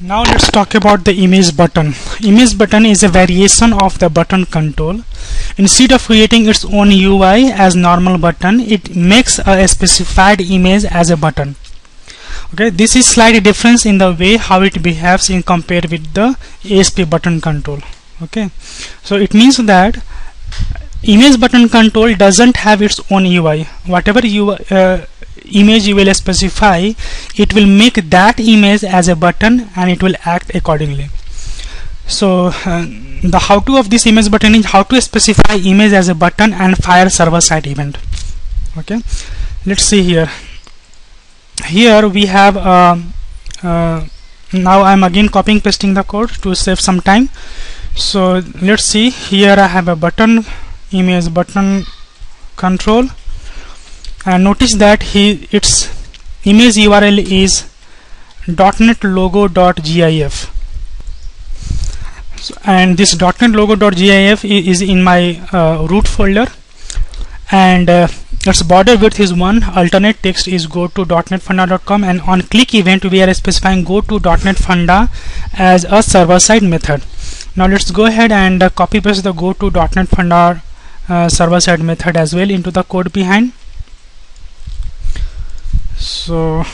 now let's talk about the image button. Image button is a variation of the button control. Instead of creating its own UI as normal button it makes a specified image as a button. Okay this is slight difference in the way how it behaves in compared with the ASP button control. Okay so it means that image button control doesn't have its own UI whatever you uh, image you will specify it will make that image as a button and it will act accordingly. So uh, the how to of this image button is how to specify image as a button and fire server side event. Okay? Let's see here. Here we have uh, uh, now I'm again copying pasting the code to save some time. So let's see. Here I have a button image button control and notice that he its image URL is .NET logo.gif so, and this .NET logo.gif is in my uh, root folder. And uh, its border width is 1 alternate text is go to .NETFunda.com and on click event we are specifying go to .NET Funda as a server side method. Now let's go ahead and uh, copy paste the go to .NET Funda uh, server side method as well into the code behind so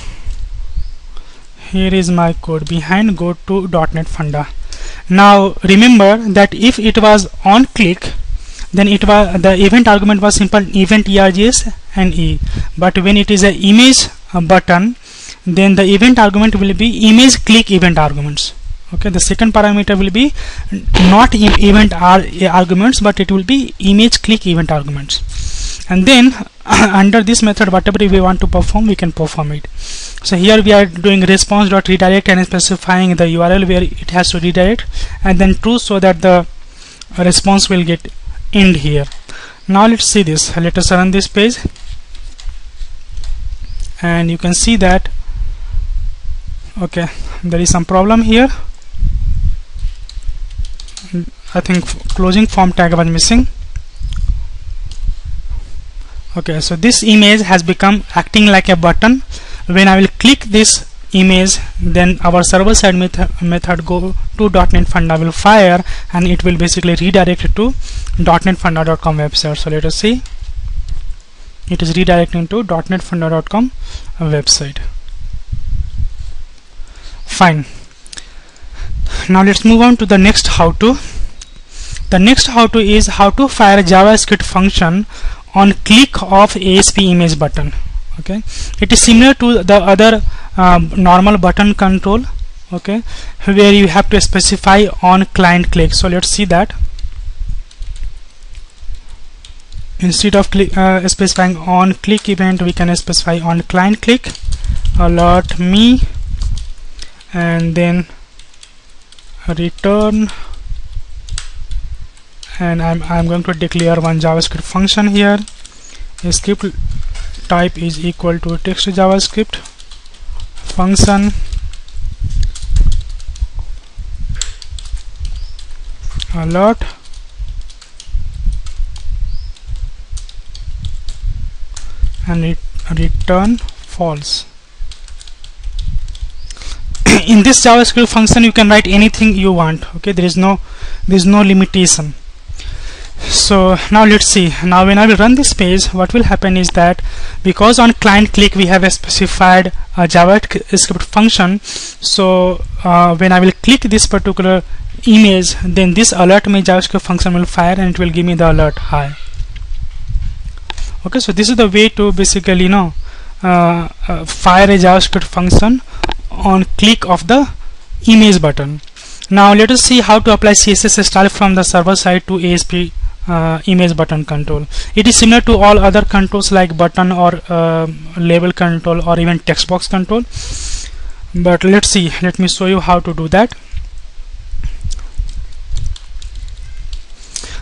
here is my code behind go to .NET Funda. Now remember that if it was on click then it was the event argument was simple event args and e. But when it is a image button then the event argument will be image click event arguments. Okay the second parameter will be not event arguments but it will be image click event arguments and then under this method whatever we want to perform we can perform it. So here we are doing response redirect and specifying the URL where it has to redirect and then true so that the response will get end here. Now let's see this. Let us run this page. And you can see that okay there is some problem here. I think closing form tag was missing okay so this image has become acting like a button. When I will click this image then our server side method, method go to .NET Funda will fire and it will basically redirect to .NETFunda.com website. So let us see. It is redirecting to .NETFunda.com website. Fine. Now let's move on to the next how to the next how to is how to fire JavaScript function on click of ASP image button okay? It is similar to the other um, normal button control okay? Where you have to specify on client click. So let's see that. Instead of click, uh, specifying on click event we can specify on client click alert me and then return and I'm, I'm going to declare one JavaScript function here. A script type is equal to text JavaScript function. Alert. And it return false. In this javascript function you can write anything you want okay? There is no there is no limitation so now let's see. Now when I will run this page what will happen is that because on client click we have a specified uh, JavaScript function. So uh, when I will click this particular image then this alert me JavaScript function will fire and it will give me the alert hi okay so this is the way to basically you know uh, uh fire a JavaScript function on click of the image button. Now let us see how to apply CSS style from the server side to ASP uh, image button control. It is similar to all other controls like button or uh, label control or even text box control. But let's see. Let me show you how to do that.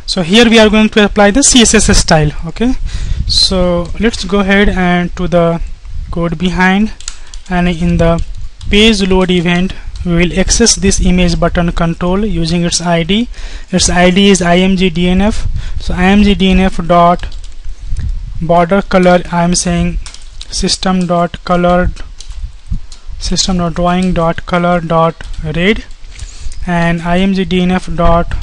So here we are going to apply the CSS style okay? So let's go ahead and to the code behind and in the page load event we will access this image button control using its id its id is imgdnf so imgdnf dot border color i am saying system dot color system dot drawing dot color dot red and imgdnf dot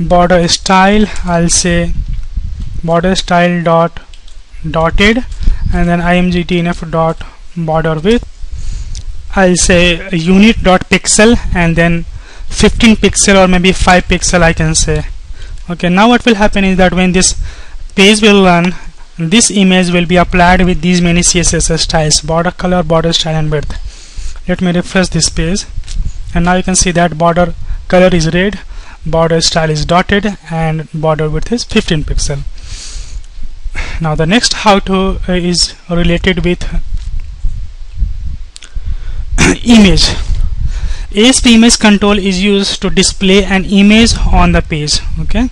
border style I'll say border style dot dotted and then imgdnf dot border width I'll say unit dot pixel and then 15 pixel or maybe 5 pixel I can say. Okay now what will happen is that when this page will run this image will be applied with these many CSS styles border color border style and width. Let me refresh this page. And now you can see that border color is red border style is dotted and border width is 15 pixel. Now the next how to uh, is related with image. ASP image control is used to display an image on the page okay?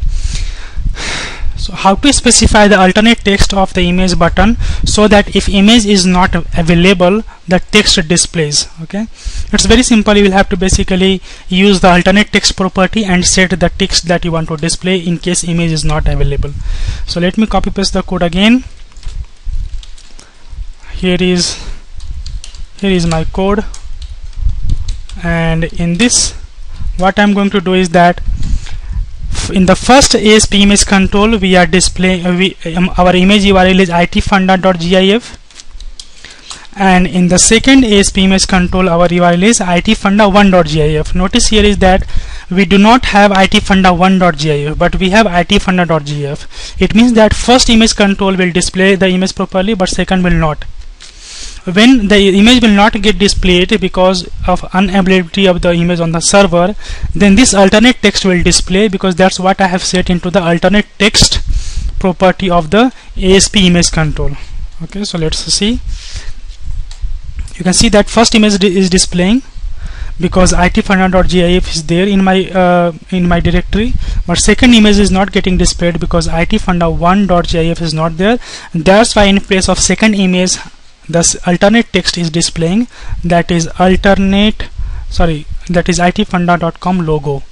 So how to specify the alternate text of the image button so that if image is not available the text displays okay? It's very simple. You will have to basically use the alternate text property and set the text that you want to display in case image is not available. So let me copy paste the code again. Here is here is my code and in this what I'm going to do is that in the first ASP image control we are displaying uh, we, um, our image URL is itfunda.gif and in the second ASP image control our URL is itfunda1.gif notice here is that we do not have itfunda1.gif but we have itfunda.gif it means that first image control will display the image properly but second will not when the image will not get displayed because of unavailability of the image on the server then this alternate text will display because that's what I have set into the alternate text property of the ASP image control. Okay so let's see. You can see that first image is displaying because itfunda.gif is there in my uh, in my directory. But second image is not getting displayed because itfunda1.gif is not there. That's why in place of second image thus alternate text is displaying that is alternate sorry that is itfunda.com logo.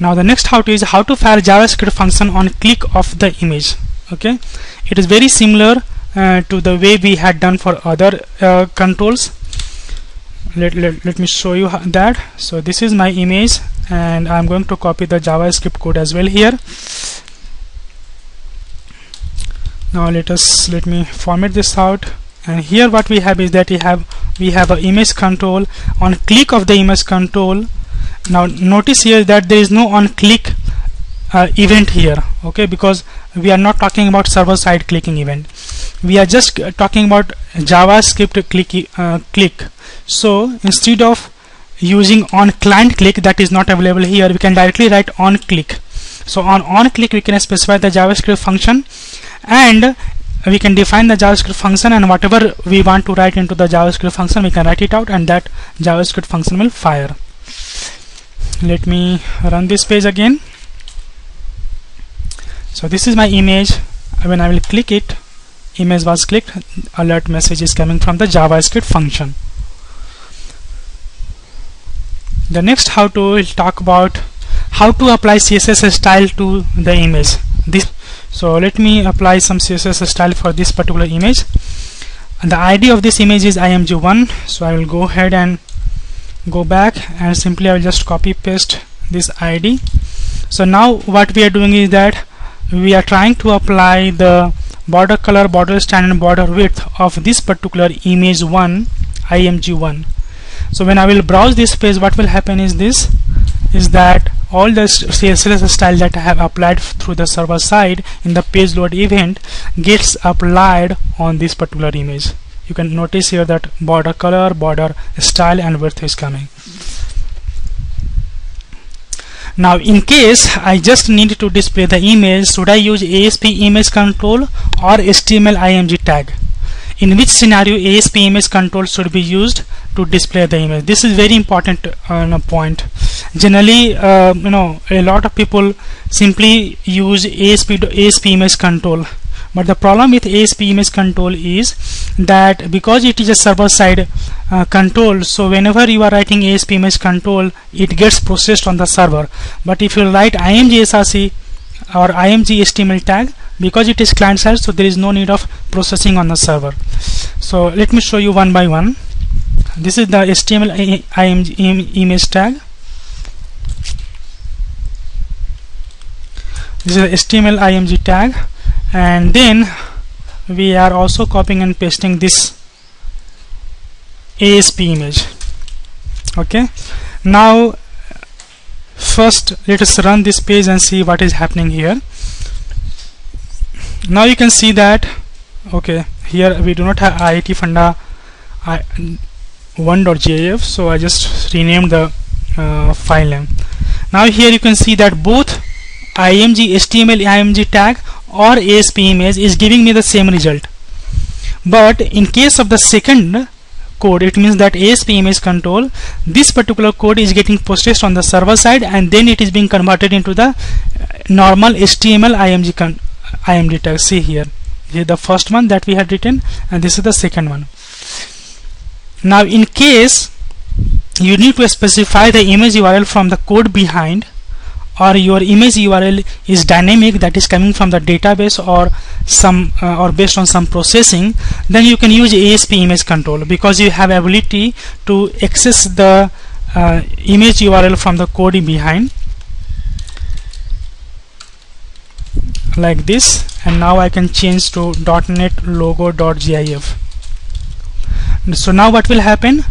Now the next how to is how to fire javascript function on click of the image okay? It is very similar uh, to the way we had done for other uh, controls. Let, let, let me show you that. So this is my image and I'm going to copy the javascript code as well here now let us let me format this out. And here what we have is that we have we have a image control. On click of the image control now notice here that there is no on click uh, event here okay? Because we are not talking about server side clicking event. We are just talking about javascript click uh, click. So instead of using on client click that is not available here we can directly write on click. So on on click we can specify the javascript function and we can define the JavaScript function and whatever we want to write into the JavaScript function we can write it out and that JavaScript function will fire. Let me run this page again. So this is my image. When I will click it image was clicked. Alert message is coming from the JavaScript function. The next how to will talk about how to apply CSS style to the image. This so let me apply some css style for this particular image. And the id of this image is img1 so i will go ahead and go back and simply i will just copy paste this id so now what we are doing is that we are trying to apply the border color border style and border width of this particular image 1 img1 so when i will browse this page what will happen is this is that all the CSS style that I have applied through the server side in the page load event gets applied on this particular image. You can notice here that border color border style and width is coming. Now in case I just need to display the image should I use ASP image control or HTML IMG tag in which scenario ASP image control should be used to display the image. This is very important uh, point. Generally uh, you know a lot of people simply use ASP ASP image control. But the problem with ASP image control is that because it is a server side uh, control so whenever you are writing ASP image control it gets processed on the server. But if you write img src or img html tag. Because it is client side so there is no need of processing on the server. So let me show you one by one. This is the html img image tag. This is the html img tag. And then we are also copying and pasting this ASP image. Okay? Now first let us run this page and see what is happening here. Now you can see that okay here we do not have IT Funda 1.gif so I just renamed the uh, file name. Now here you can see that both img html img tag or ASP image is giving me the same result. But in case of the second code. It means that ASP image control this particular code is getting processed on the server side and then it is being converted into the uh, normal HTML IMG uh, IMG tag. See here. Here the first one that we had written and this is the second one. Now in case you need to specify the image URL from the code behind or your image URL is dynamic that is coming from the database or some uh, or based on some processing then you can use ASP image control because you have ability to access the uh, image URL from the code behind. Like this. And now I can change to .NET logo.gif so now what will happen?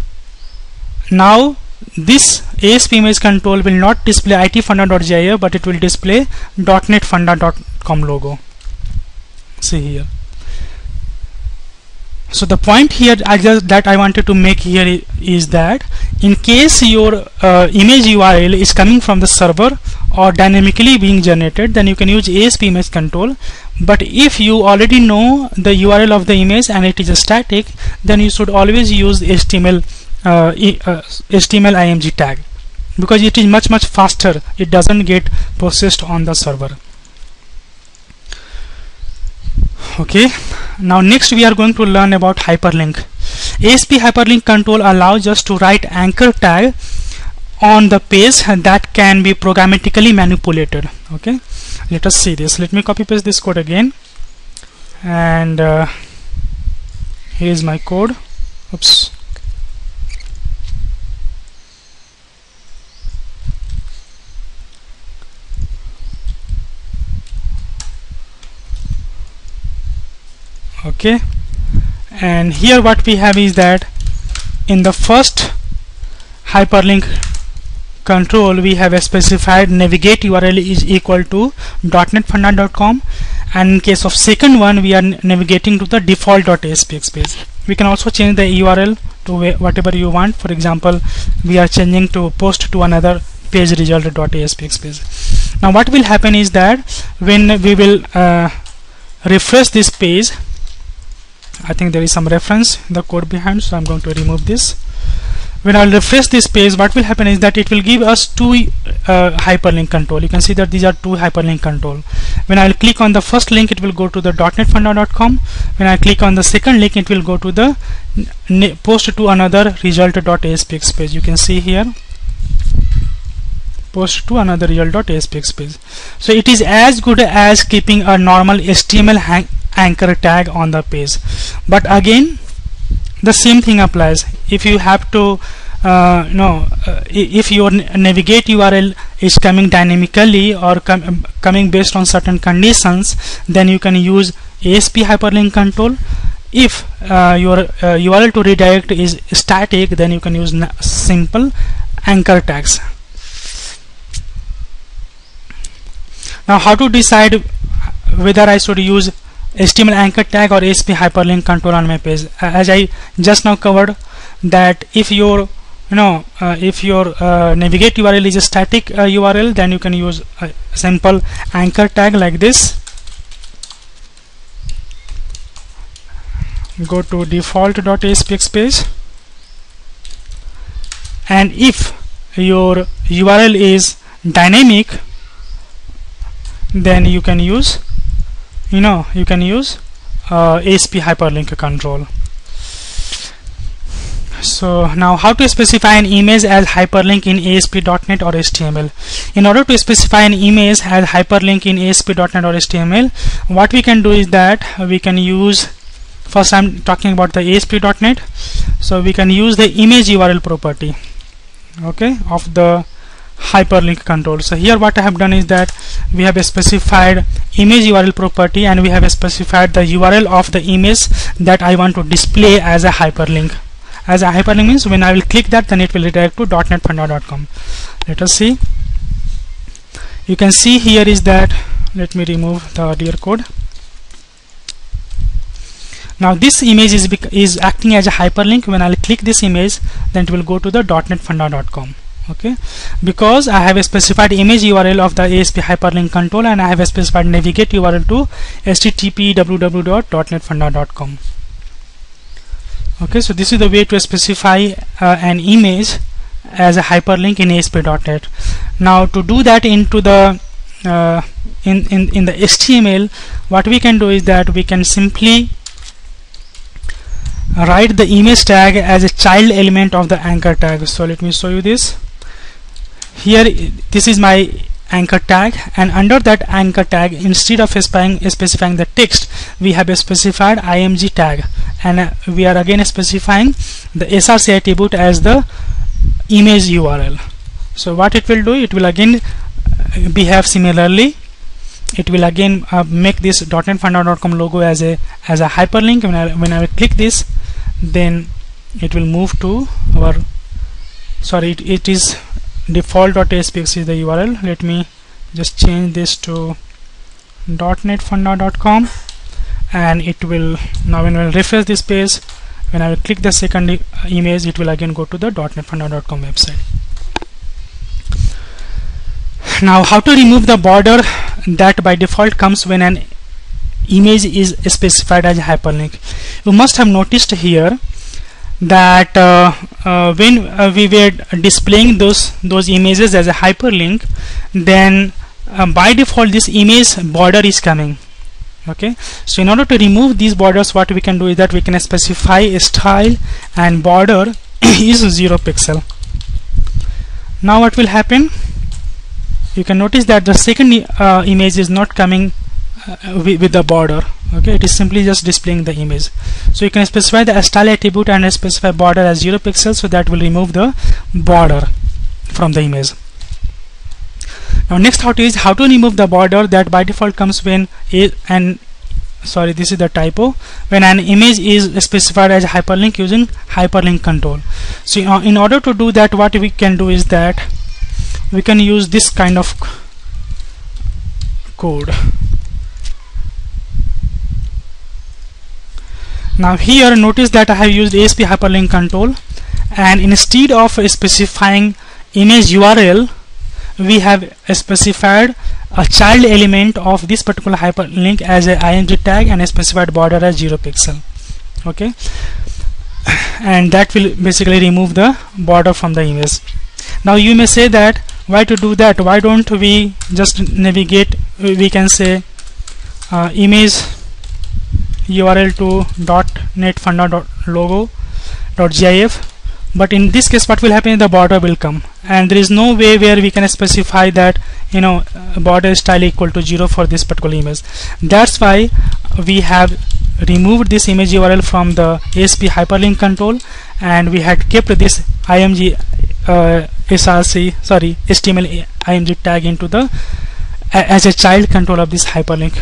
Now this ASP image control will not display itfunda.gif but it will display .NETfunda.com logo. See here. So the point here I just, that I wanted to make here is that in case your uh, image URL is coming from the server or dynamically being generated then you can use ASP image control. But if you already know the URL of the image and it is a static then you should always use HTML uh, uh, HTML IMG tag. Because it is much much faster. It doesn't get processed on the server. Okay. Now next we are going to learn about hyperlink. ASP hyperlink control allows us to write anchor tag on the page that can be programmatically manipulated. Okay. Let us see this. Let me copy paste this code again. And uh, here is my code. Oops okay. And here what we have is that in the first hyperlink control we have a specified navigate URL is equal to .NETfunda.com and in case of second one we are navigating to the default.aspx page. We can also change the URL to whatever you want. For example we are changing to post to another page result.aspx page. Now what will happen is that when we will uh, refresh this page I think there is some reference in the code behind so I'm going to remove this. When I'll refresh this page what will happen is that it will give us two uh, hyperlink control. You can see that these are two hyperlink control. When I'll click on the first link it will go to the. netfunda.com when I click on the second link it will go to the post to another result.aspx page. You can see here. Post to another result.aspx page. So it is as good as keeping a normal HTML anchor tag on the page but again the same thing applies. If you have to uh, no uh, if your navigate URL is coming dynamically or com coming based on certain conditions then you can use ASP hyperlink control. If uh, your URL uh, to redirect is static then you can use simple anchor tags. Now how to decide whether I should use HTML anchor tag or ASP hyperlink control on my page. As I just now covered that if your you know uh, if your uh, navigate URL is a static uh, URL then you can use a simple anchor tag like this. Go to default.aspx page. And if your URL is dynamic then you can use you know you can use uh, ASP hyperlink control. So now how to specify an image as hyperlink in ASP.NET or HTML in order to specify an image as hyperlink in ASP.NET or HTML what we can do is that we can use first I'm talking about the ASP.NET so we can use the image URL property okay of the hyperlink control. So here what I have done is that we have specified image URL property and we have specified the URL of the image that I want to display as a hyperlink. As a hyperlink means when I will click that then it will redirect to .NETFunda.com let us see. You can see here is that let me remove the earlier code. Now this image is is acting as a hyperlink. When I'll click this image then it will go to the .NETFunda.com okay? Because I have a specified image URL of the ASP hyperlink control and I have a specified navigate URL to http www.netfunda.com okay? So this is the way to specify uh, an image as a hyperlink in ASP.NET now to do that into the uh, in, in in the HTML what we can do is that we can simply write the image tag as a child element of the anchor tag. So let me show you this here this is my anchor tag and under that anchor tag instead of specifying, specifying the text we have a specified img tag. And uh, we are again specifying the src attribute as the image url so what it will do it will again uh, behave similarly. It will again uh, make this .NETFunda.com logo as a as a hyperlink. When I, when I click this then it will move to our sorry it, it is default.aspx is the URL let me just change this to .NETFunda.com and it will now when I refresh this page when I will click the second image it will again go to the .NETFunda.com website. Now how to remove the border? That by default comes when an image is specified as hyperlink. You must have noticed here that uh, uh, when uh, we were displaying those those images as a hyperlink then uh, by default this image border is coming. Okay? So in order to remove these borders what we can do is that we can specify a style and border is 0 pixel. Now what will happen? You can notice that the second uh, image is not coming uh, with, with the border okay it is simply just displaying the image. So you can specify the style attribute and specify border as 0 pixels so that will remove the border from the image. Now next to is how to remove the border that by default comes when a and sorry this is the typo when an image is specified as hyperlink using hyperlink control. So uh, in order to do that what we can do is that we can use this kind of code now here notice that I have used ASP hyperlink control. And instead of specifying image URL we have specified a child element of this particular hyperlink as a img tag and a specified border as 0 pixel. Okay? And that will basically remove the border from the image. Now you may say that why to do that? Why don't we just navigate we can say uh, image url to .netfunda.logo.gif but in this case what will happen is the border will come. And there is no way where we can specify that you know border style equal to 0 for this particular image. That's why we have removed this image URL from the ASP hyperlink control. And we had kept this img uh, src sorry HTML img tag into the as a child control of this hyperlink